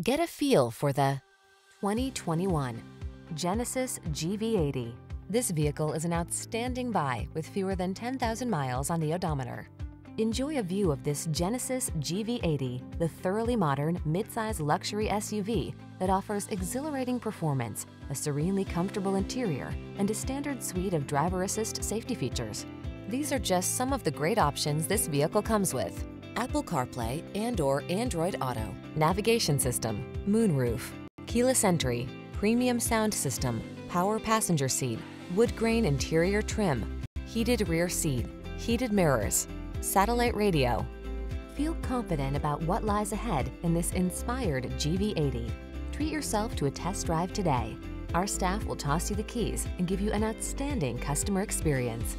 Get a feel for the 2021 Genesis GV80. This vehicle is an outstanding buy with fewer than 10,000 miles on the odometer. Enjoy a view of this Genesis GV80, the thoroughly modern midsize luxury SUV that offers exhilarating performance, a serenely comfortable interior, and a standard suite of driver assist safety features. These are just some of the great options this vehicle comes with. Apple CarPlay and or Android Auto, navigation system, moonroof, keyless entry, premium sound system, power passenger seat, wood grain interior trim, heated rear seat, heated mirrors, satellite radio. Feel confident about what lies ahead in this inspired GV80. Treat yourself to a test drive today. Our staff will toss you the keys and give you an outstanding customer experience.